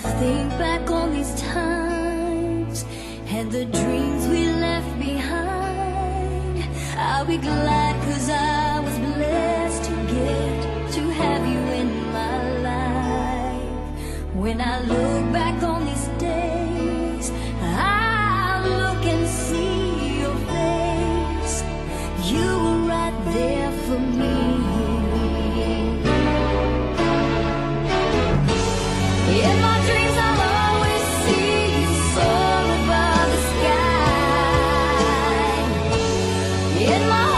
think back on these times and the dreams we left behind, I'll be glad cause I was blessed to get to have you in my life. When I look back on these days, I in my